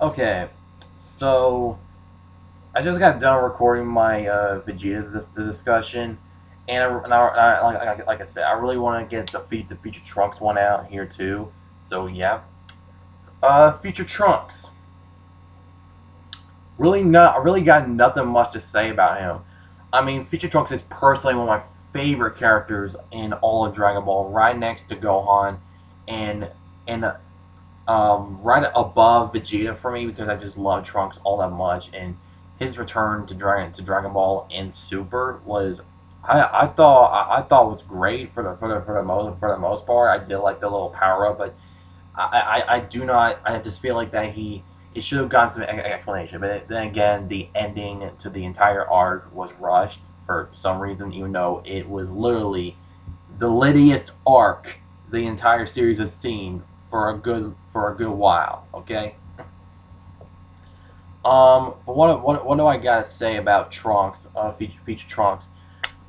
Okay, so I just got done recording my uh, Vegeta this, the discussion, and, I, and I, I, like, like I said, I really want to get the feat the Future Trunks one out here too. So yeah, uh, Future Trunks. Really not. I really got nothing much to say about him. I mean, Future Trunks is personally one of my favorite characters in all of Dragon Ball, right next to Gohan, and and um, right above Vegeta for me because I just love Trunks all that much, and his return to Dragon to Dragon Ball and Super was I, I thought I, I thought was great for the for the for the most for the most part. I did like the little power up, but I, I, I do not. I just feel like that he it should have gotten some explanation. But then again, the ending to the entire arc was rushed for some reason, even though it was literally the littiest arc the entire series has seen for a good for a good while. Okay. Um, what what what do I gotta say about Trunks? Uh, feature, future Trunks.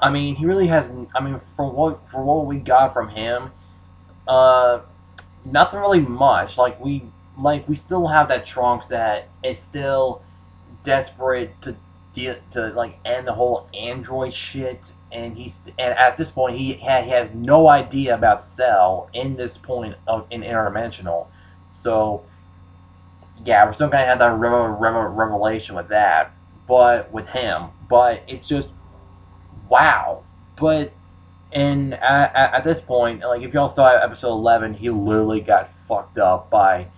I mean, he really has. I mean, for what for what we got from him, uh, nothing really much. Like we like we still have that Trunks that is still desperate to deal to like end the whole Android shit and he's and at this point he, ha, he has no idea about Cell in this point of in interdimensional. So yeah, we're still gonna have that revel, revel, revelation with that, but with him. But it's just wow. But and at, at this point, like if y'all saw episode eleven, he literally got fucked up by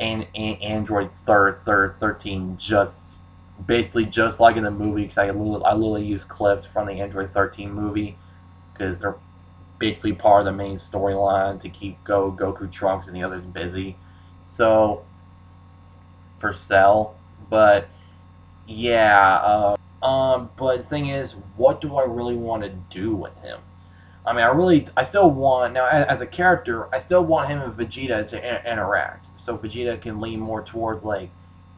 an, an Android third third thirteen just basically just like in the movie because I literally, I literally use clips from the Android 13 movie because they're basically part of the main storyline to keep Go Goku Trunks and the others busy. So for Cell, but yeah, uh, um, but the thing is, what do I really want to do with him? I mean, I really, I still want now as a character, I still want him and Vegeta to interact, so Vegeta can lean more towards like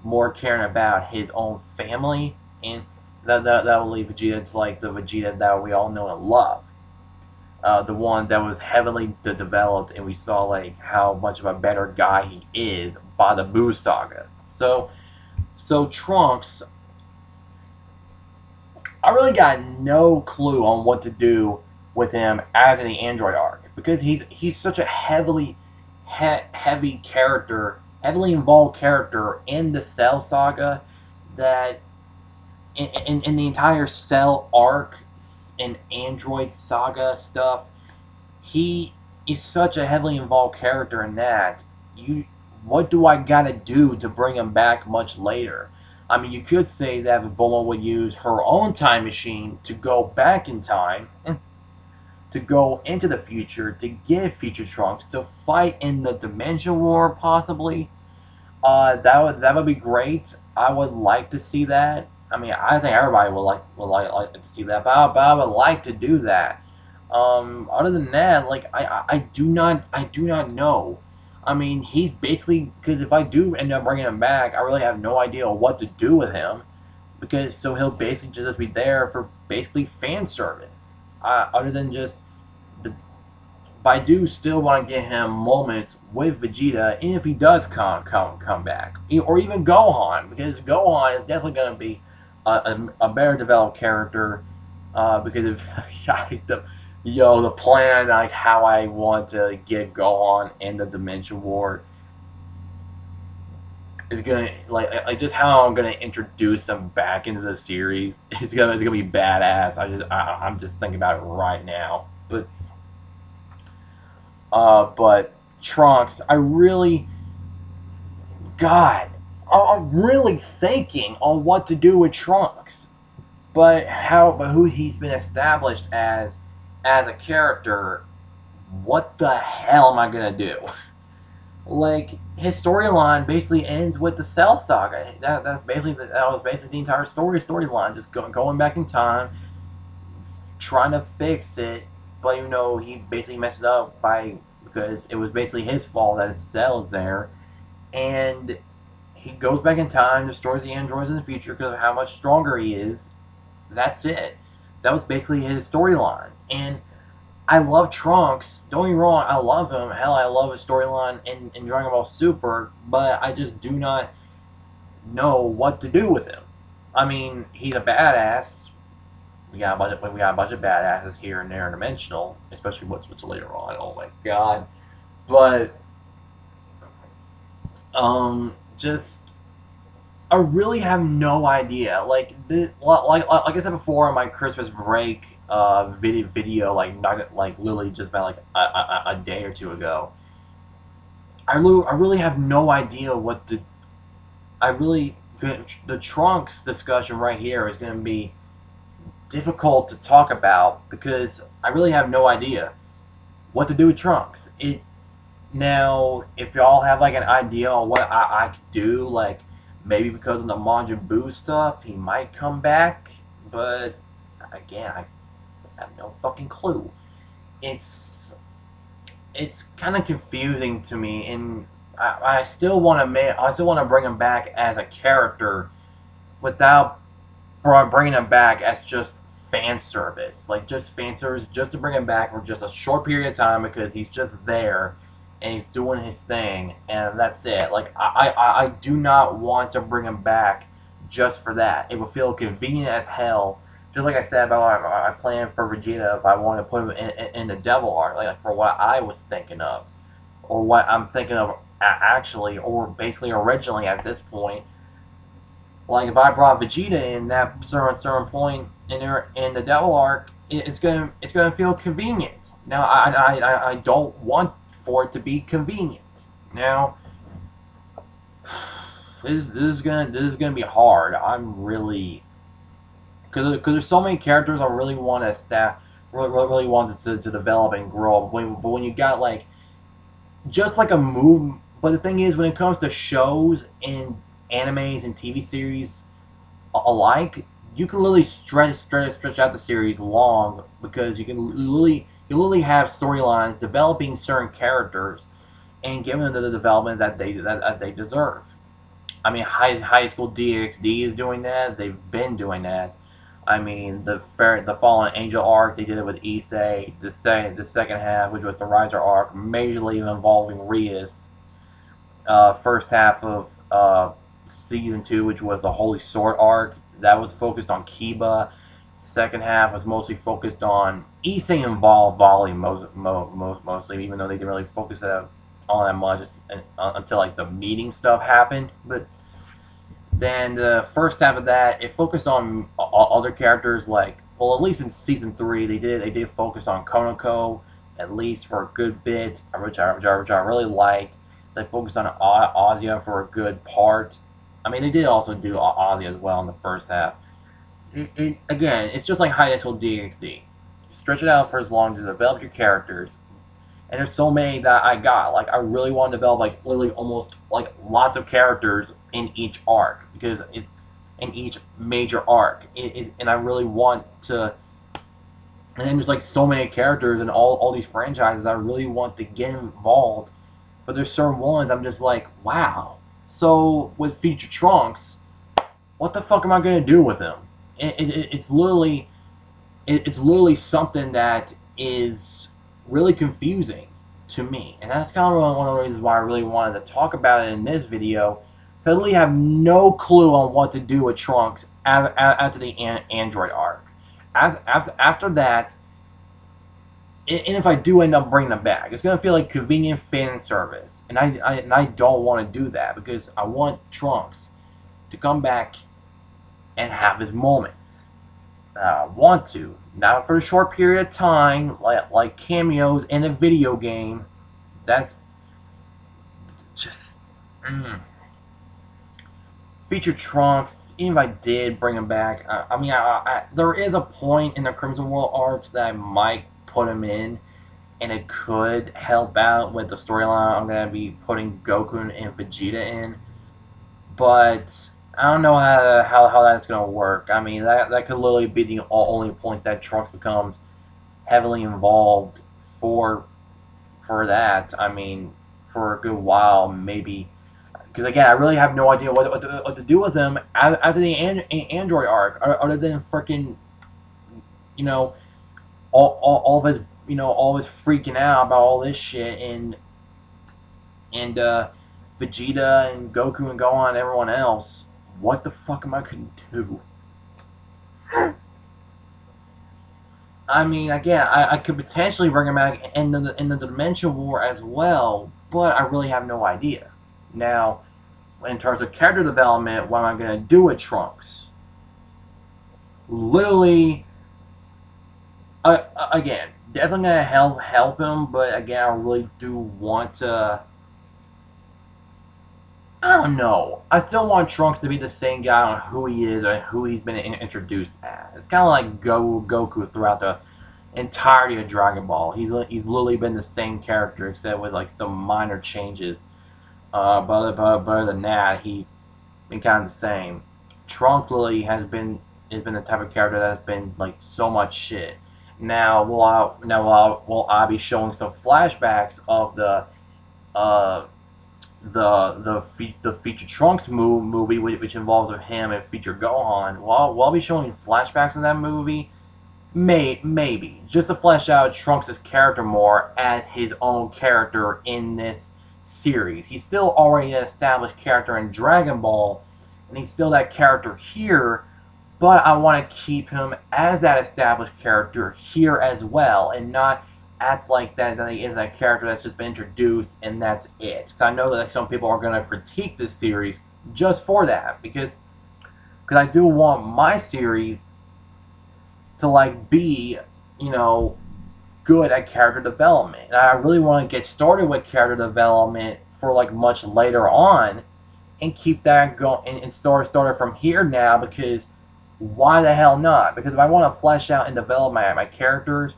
more caring about his own family, and that, that, that will lead Vegeta to like the Vegeta that we all know and love. Uh, the one that was heavily de developed, and we saw like how much of a better guy he is by the Buu saga. So, so Trunks, I really got no clue on what to do with him after the Android arc because he's he's such a heavily he heavy character heavily involved character in the Cell saga that in, in, in the entire Cell arc and Android saga stuff, he is such a heavily involved character in that. You, what do I gotta do to bring him back much later? I mean, you could say that Bulma would use her own time machine to go back in time to go into the future to get Future Trunks to fight in the Dimension War, possibly. Uh, that would that would be great. I would like to see that. I mean, I think everybody would like would like, like to see that, but I, but I would like to do that. Um, other than that, like I, I do not I do not know. I mean, he's basically because if I do end up bringing him back, I really have no idea what to do with him because so he'll basically just be there for basically fan service, uh, other than just but I do still want to get him moments with Vegeta, and if he does come come come back, or even Gohan, because Gohan is definitely going to be a, a, better developed character. Uh, because of the yo the plan, like how I want to get Gohan in the Dimension War is gonna like like just how I'm gonna introduce him back into the series. It's gonna it's gonna be badass. I just I, I'm just thinking about it right now, but. Uh, but Trunks, I really, God, I'm really thinking on what to do with Trunks, but how, but who he's been established as, as a character. What the hell am I gonna do? like his storyline basically ends with the Cell Saga. That, that's basically that was basically the entire story storyline, just go, going back in time, trying to fix it, but you know he basically messed it up by because it was basically his fault that Cell is there, and he goes back in time, destroys the androids in the future because of how much stronger he is. That's it. That was basically his storyline, and I love Trunks. Don't get me wrong, I love him. Hell, I love his storyline in, in Dragon Ball Super, but I just do not know what to do with him. I mean, he's a badass. We got a bunch of, we got a bunch of badasses here and there dimensional, especially what's what's later on. Oh my god. But um just I really have no idea. Like, the, like, like I said before, my Christmas break uh, video, video like, not, like literally just about like a, a, a, day or two ago. I really, I really have no idea what the. I really the trunks discussion right here is going to be difficult to talk about because I really have no idea what to do with trunks. It now, if y'all have like an idea on what I, I could do, like maybe because of the Majin Buu stuff, he might come back. But again, I have no fucking clue. It's it's kind of confusing to me, and I, I still want to I still want to bring him back as a character without bringing him back as just fan service, like just fan service, just to bring him back for just a short period of time because he's just there and he's doing his thing, and that's it. Like I, I, I do not want to bring him back just for that. It would feel convenient as hell. Just like I said about I, I plan for Vegeta if I want to put him in, in, in the Devil Arc, like for what I was thinking of, or what I'm thinking of actually, or basically originally at this point. Like if I brought Vegeta in that certain certain point in there in the Devil Arc, it, it's gonna it's gonna feel convenient. Now I, I I don't want for it to be convenient. Now, this this is gonna this is gonna be hard. I'm really because because there's so many characters I really want to staff really, really wanted to, to develop and grow. But when, but when you got like just like a move, but the thing is when it comes to shows and animes and TV series alike, you can literally stretch stretch stretch out the series long because you can literally you literally have storylines developing certain characters and giving them the development that they that, that they deserve. I mean, high high school DxD is doing that. They've been doing that. I mean, the the Fallen Angel arc they did it with Issei. The second the second half, which was the Riser arc, majorly involving Rias. Uh, first half of uh, season two, which was the Holy Sword arc, that was focused on Kiba Second half was mostly focused on Issei involved volley most, most mostly, even though they didn't really focus on that much uh, until like the meeting stuff happened. But then the first half of that, it focused on other characters like, well, at least in season three, they did they did focus on Koneko at least for a good bit, which I, which I, which I really liked. They focused on Asia for a good part. I mean, they did also do Asia as well in the first half it, it, again, it's just like high school DxD. Stretch it out for as long to develop your characters. And there's so many that I got. Like I really want to develop like literally almost like lots of characters in each arc because it's in each major arc. It, it, and I really want to. And then there's like so many characters and all all these franchises that I really want to get involved. But there's certain ones I'm just like, wow. So with Future Trunks, what the fuck am I gonna do with him? It, it, it's literally it, it's literally something that is really confusing to me, and that's kind of one of the reasons why I really wanted to talk about it in this video. I really have no clue on what to do with Trunks after the Android arc. After, after, after that, and if I do end up bringing them back, it's gonna feel like convenient fan service, and I, I and I don't want to do that because I want Trunks to come back and have his moments. Uh, want to, not for a short period of time, like like cameos in a video game. That's just. Mm. Future Trunks, even if I did bring him back, uh, I mean, I, I, there is a point in the Crimson World arcs that I might put him in, and it could help out with the storyline I'm going to be putting Goku and Vegeta in. But I don't know how, how, how that's going to work. I mean, that, that could literally be the only point that Trunks becomes heavily involved for for that. I mean, for a good while, maybe. Because again, I really have no idea what, what, to, what to do with him after the an, Android arc, other than freaking, you know, all, all, all of his, you know, all of his freaking out about all this shit and and uh, Vegeta and Goku and Gohan and everyone else what the fuck am I gonna do? I mean, again, I, I could potentially bring him back in the in the Dimension War as well, but I really have no idea. Now, in terms of character development, what am I gonna do with Trunks? Literally, uh, again, definitely gonna help help him, but again, I really do want to. I don't know. I still want Trunks to be the same guy on who he is and who he's been introduced as. It's kind of like Go Goku throughout the entirety of Dragon Ball. He's he's literally been the same character except with like some minor changes. Uh, but, but, but other than that, he's been kind of the same. Trunks literally has been has been the type of character that has been like so much shit. Now, will I, now will I, will I be showing some flashbacks of the uh, the the fe- the future Trunks mo- movie, which involves him and future Gohan? Will I be showing flashbacks in that movie? May maybe just to flesh out Trunks' character more as his own character in this series. He's still already an established character in Dragon Ball, and he's still that character here but I want to keep him as that established character here as well, and not act like that, that he is that character that's just been introduced and that's it. Because I know that some people are going to critique this series just for that, because because I do want my series to like be, you know, good at character development. And I really want to get started with character development for like much later on, and keep that going and, and start started from here now because why the hell not? Because if I want to flesh out and develop my, my characters,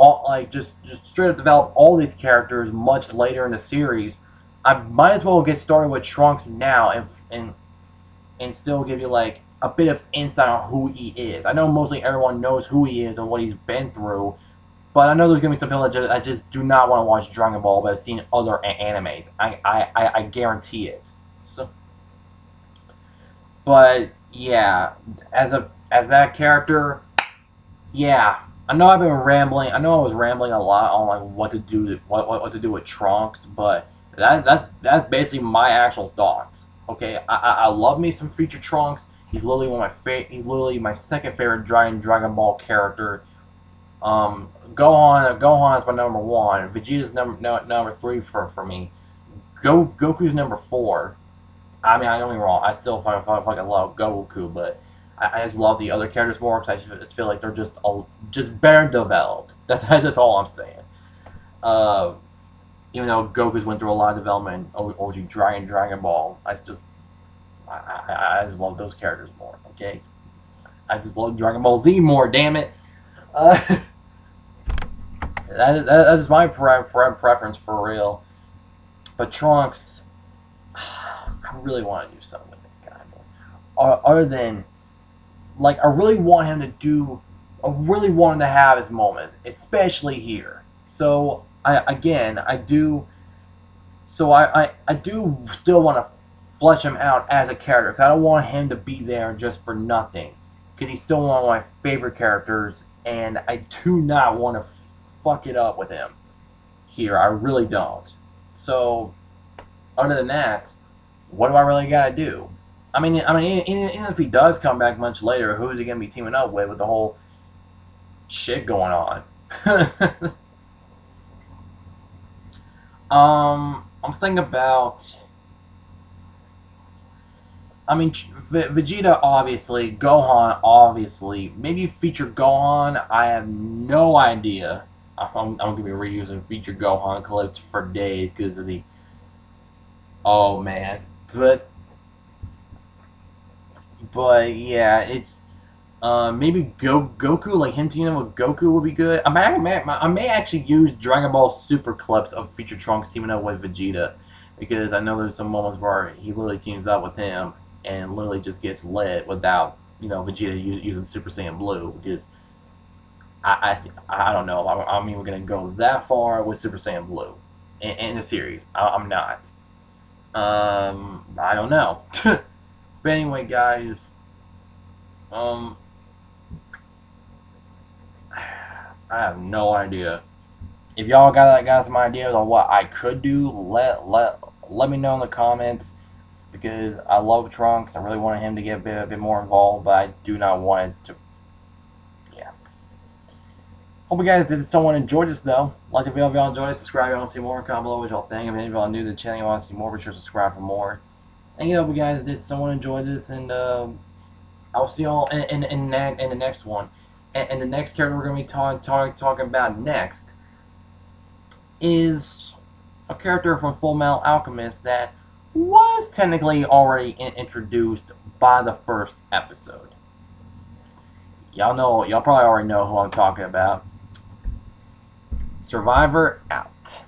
all like just just straight up develop all these characters much later in the series, I might as well get started with Trunks now and and and still give you like a bit of insight on who he is. I know mostly everyone knows who he is and what he's been through, but I know there's gonna be some people that just, I just do not want to watch Dragon Ball, but I've seen other animes. I, I, I guarantee it. So, but yeah, as a as that character, yeah. I know I've been rambling. I know I was rambling a lot on like what to do, what what, what to do with Trunks, but that that's that's basically my actual thoughts. Okay, I, I, I love me some Future Trunks. He's literally one of my favorite. He's literally my second favorite Dragon Dragon Ball character. Um, Gohan, Gohan is my number one. Vegeta's number no, number three for for me. Go Goku's number four. I mean, I don't get me wrong. I still fucking, fucking love Goku, but I, I just love the other characters more because I just feel like they're just a, just better developed. That's, that's just all I'm saying. Uh, even though Goku's went through a lot of development OG Dragon Dragon Ball, I just I, I, I just love those characters more. Okay, I just love Dragon Ball Z more. Damn it. Uh, that, that, is my pre- pre- preference for real. But Trunks, I really want to do something with that other than, like, I really want him to do, I really want him to have his moments, especially here. So, I again, I do, so I, I, I do still want to flesh him out as a character, because I don't want him to be there just for nothing. Because he's still one of my favorite characters, and I do not want to fuck it up with him here. I really don't. So, other than that, what do I really gotta do? I mean, I mean, even, if he does come back much later, who's he gonna be teaming up with with the whole shit going on? um, I'm thinking about. I mean, Vegeta obviously, Gohan obviously, maybe future Gohan. I have no idea. I'm, I'm gonna be reusing future Gohan clips for days because of the. Oh man, but but yeah, it's uh, maybe Go Goku like him teaming up with Goku would be good. I may, I may I may actually use Dragon Ball Super clips of Future Trunks teaming up with Vegeta because I know there's some moments where he literally teams up with him and literally just gets lit without you know Vegeta using Super Saiyan Blue because. I, I, I don't know. I'm, I'm even going to go that far with Super Saiyan Blue in, in the series. I, I'm not. Um, I don't know. but anyway, guys, um, I have no idea. If y'all got, got some ideas on what I could do, let let let me know in the comments. because I love Trunks. I really wanted him to get a bit, a bit more involved, but I do not want it to. Yeah. Hope you guys did someone enjoyed this though. Like the video if y'all enjoyed it, subscribe if y'all want to see more, comment below what y'all think. If any of y'all new to the channel, you want to see more, be sure to subscribe for more. And you know, you guys did someone enjoyed this, and uh, I'll see y'all in in, in, in the next one. And, and the next character we're gonna be talking talk, talking about next is a character from Full Metal Alchemist that was technically already in introduced by the first episode. Y'all know, y'all probably already know who I'm talking about. Survivor out.